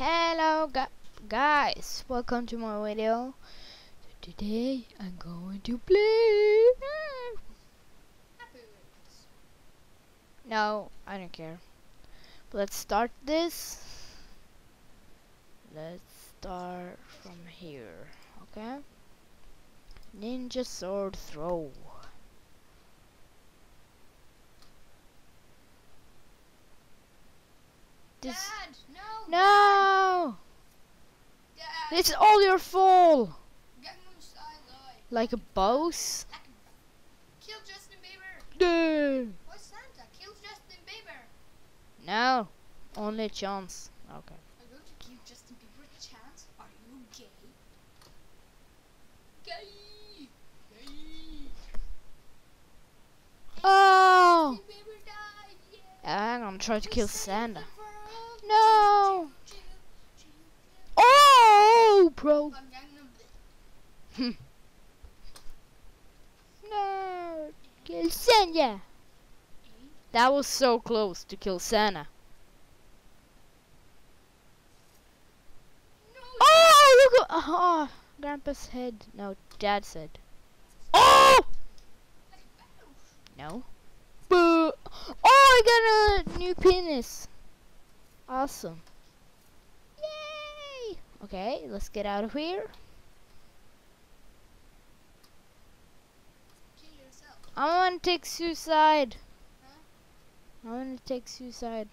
Hello gu guys, welcome to my video. Today I'm going to play. No, I don't care. Let's start this. Let's start from here, okay? Ninja sword throw. This Dad, no. No! Dad. It's all your fault! Gangnam Style guy. Like a boss? Kill Justin Bieber. No! Why Santa? Kill Justin Bieber. No, only chance. Okay. Are you going to give Justin Bieber a chance? Are you gay? Gay. Gay. Oh! Justin Bieber died. Yeah. I'm gonna try to kill Santa. Gangnam. No! Kill Santa! That was so close to kill Santa. No. Oh, look at oh, Grandpa's head. No, Dad's head. Oh! No. Boo! Oh, I got a new penis. Awesome. Okay, let's get out of here. Kill yourself. I want to take suicide. Huh? I want to take suicide.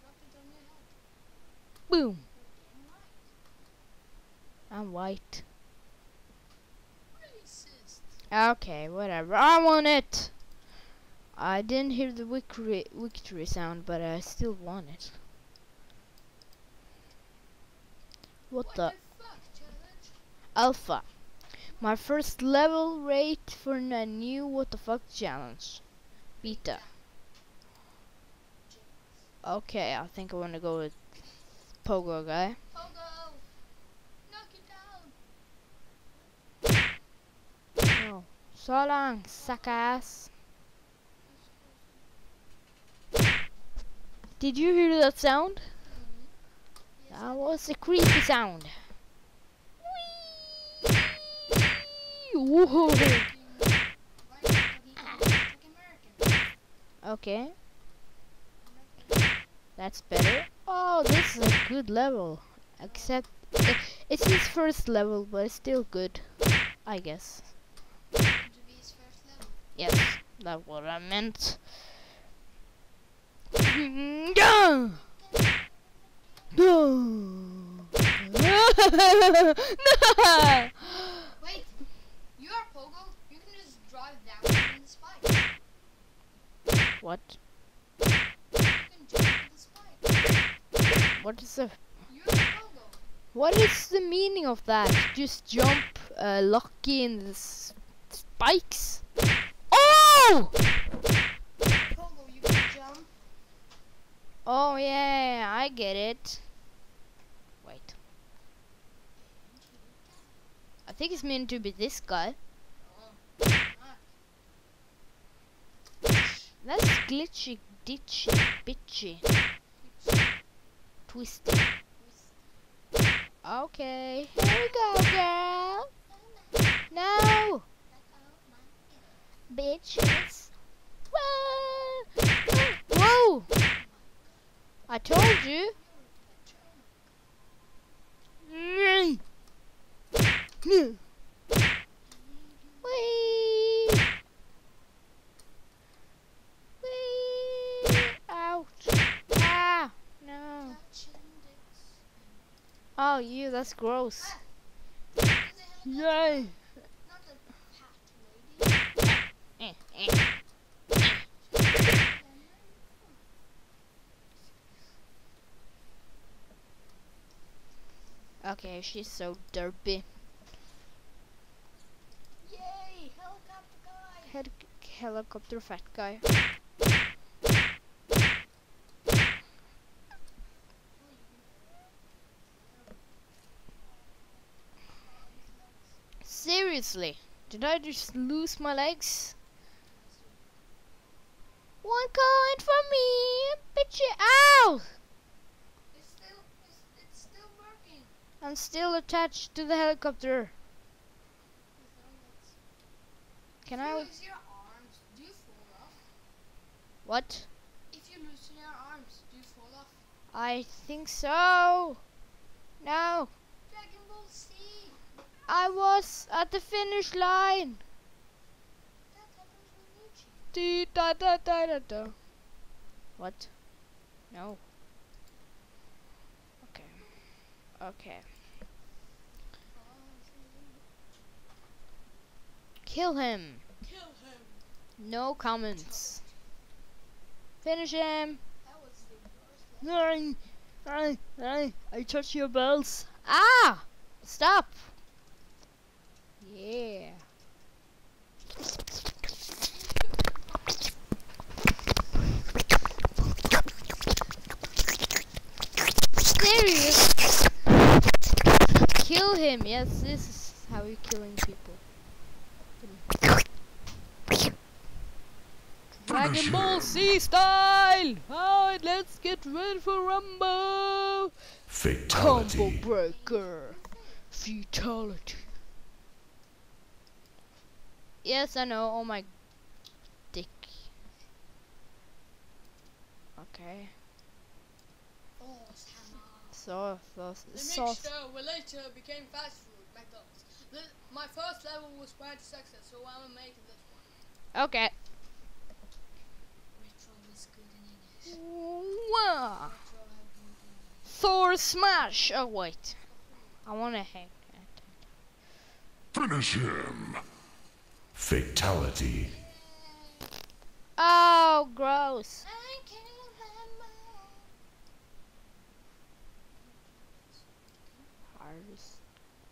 Drop it on your head. Boom. You're damn right. I'm white. Racist. Okay, whatever. I want it. I didn't hear the victory victory sound, but I still want it. What, the alpha? My first level rate for a new what the fuck challenge. Beta. Okay, I think I want to go with Pogo guy. Pogo. Knock it down. Oh, so long, suck ass. Did you hear that sound? That was a creepy sound. Okay, that's better. Oh, this is a good level. Except i it's his first level, but it's still good, I guess. Yes, that's what I meant. Yeah. No. Wait, you are Pogo. You can just drive down in the spike. what? You can jump in the spike. What is the what is the meaning of that? Just jump, uh, lucky in the s- spikes. Oh! Pogo, you can jump. Oh yeah, I get it. Wait, I think it's meant to be this guy. That's glitchy, ditchy, bitchy, twisty. Okay, here we go, girl. No, bitches. Whoa! Whoa! I told you. Whee! Whee! Ouch! Ah! No. Oh, you, that's gross. Yay! Not a fat lady. Eh, eh. Okay, she's so derpy. Yay, helicopter guy. Head helicopter fat guy. Seriously, did I just lose my legs? One coin for me, bitch! Ow! It's still, it's, it's I'm still attached to the helicopter. Can if I? lose your arms, do you fall off? What? If you lose your arms, do you fall off? I think so. No, Dragon Ball Z. I was at the finish line. That happens when you. Dee da da da da da. What? No. Okay. Okay. Kill him. Kill him. No comments. Finish him. That was the worst. I, I, I, I touch your bells. Ah! Stop. Yeah. Is. Kill him. Yes, this is how you're killing people. Dragon Ball Z style! Alright, let's get ready for Rumble! Combo Fatality. breaker. Fatality. Yes, I know. Oh my dick. Okay. Oh, Sama. So, so, The so, mixture will later became fast food, McDonald's. The, my first level was quite a success, so I'm making this one. okay. Good Thor smash. Oh wait, I wanna hang. Finish him. Fatality. Oh, gross. I kill them all. Hardest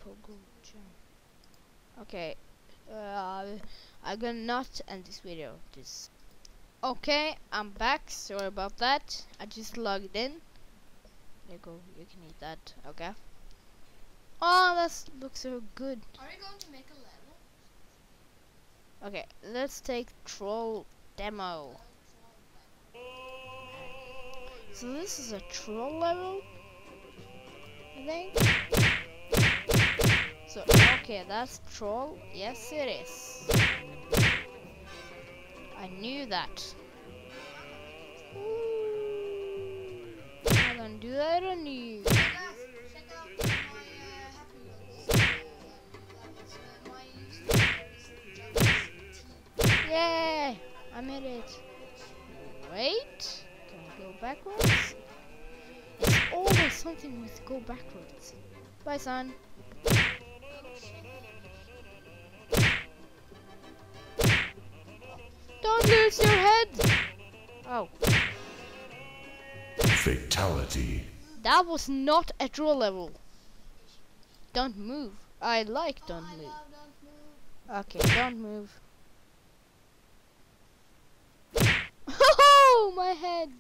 pogo jump. Okay, uh, I'm gonna not end this video. Just okay. I'm back. Sorry about that. I just logged in. There you go. You can eat that. Okay. Oh, that looks so good. Are you going to make a level? Okay, let's take troll demo. So this is a troll level, I think. So okay, that's troll. Yes, it is. I knew that. Uh, my username is Justice Yay! I made it. Wait. Can I go backwards? It's always something with go backwards. Bye, son. Don't lose your head! Oh, Fatality. that was not a draw level. Don't move. I like don't I move. love Don't Move. Okay, don't move. Oh, my head!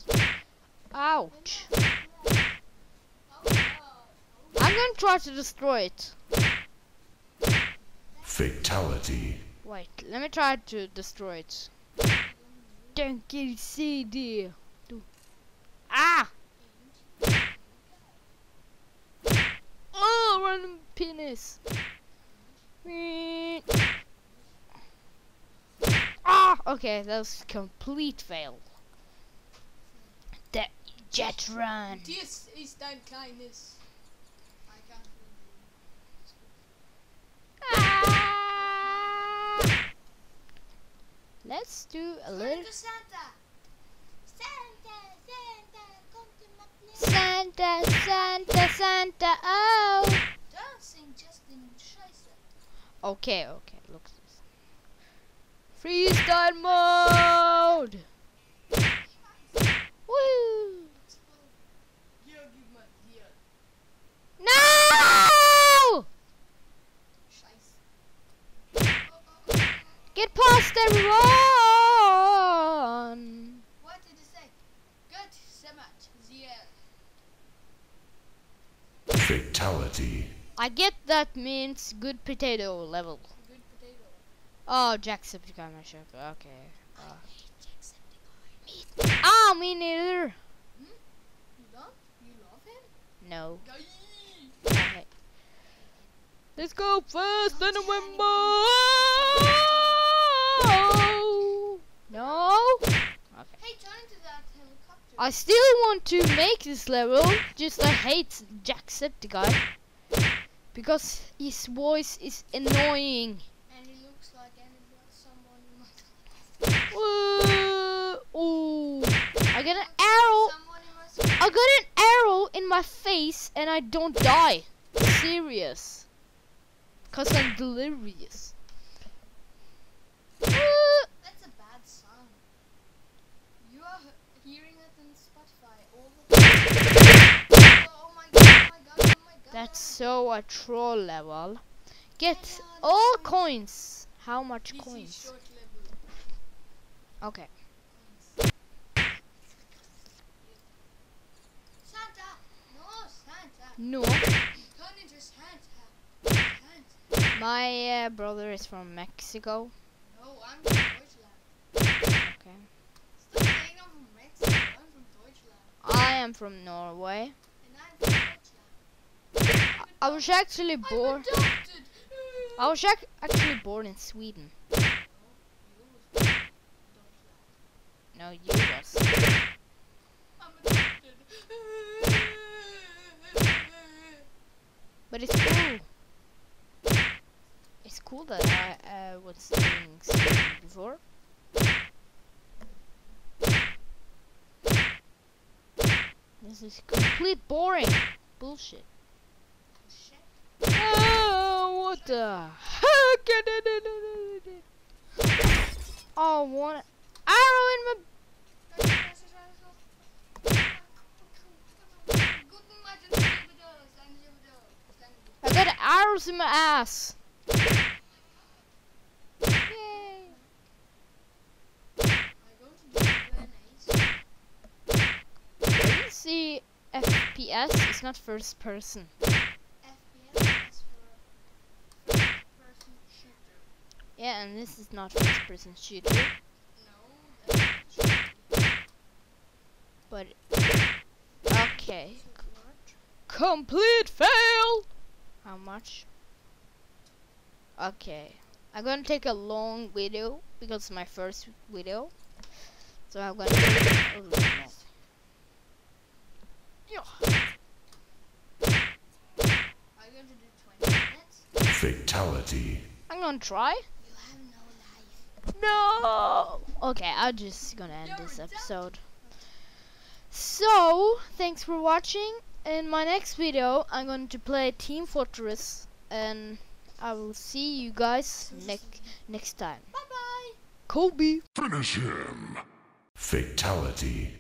Ouch! I'm gonna try to destroy it. Fatality. Wait, let me try to destroy it. Don't get CD. Do. Ah! Oh, random Mm. Ah! Okay, that was complete fail. That jet run. This is that kindness. I can't Ah! Let's do a little Santa. Santa, Santa, come to my place. Santa, Santa, Santa. Oh. Dancing just in Scheiße. Okay, okay. looks at this. Freestyle mode. Woo! Here, give my dear. No! Get past everyone! What did it say? Good, so much. The. Fatality. I get that means good potato level. Good potato. Oh, Jacksepticeye ship. Okay. Uh. Oh, me neither. You don't? You love him? No. I Let's go fast and November. No. Hey, that helicopter. I still want to make this level. Just I hate Jacksepticeye because his voice is annoying. and he looks like someone you must. Whoa. Ooh. I got an arrow. I got an arrow in my face and I don't die. Serious. Cause I'm delirious. Uh, That's a bad sound. You are he- hearing it in Spotify all the time. Oh my god, oh my god, oh my god. That's so a troll level. Get all coins. How much DC coins? short level. Okay. Santa! No, Santa! No. Santa! Santa! My uh, brother is from Mexico. No, I'm from Deutschland. Okay. Stop saying I'm from Mexico. I'm from Deutschland. I am from Norway. And I'm from Deutschland. I was actually born. I was ac- actually born in Sweden. No, you was. But it's cool. It's cool that I uh, was Sweden before. This is complete boring bullshit. What the heck? Oh, one arrow in my. I got arrows in my ass. See, FPS is not first person. Yeah, and this is not first person shooter. No, But okay, complete fail. How much? Okay, I'm gonna take a long video because it's my first video. So I'm gonna. Oh, no. Yeah. Fatality. I'm gonna try. You have no life. No. Okay, I'm just gonna end this episode. So, thanks for watching. In my next video, I'm going to play Team Fortress, and I will see you guys next next time. Bye bye. Kobe. Finish him. Fatality.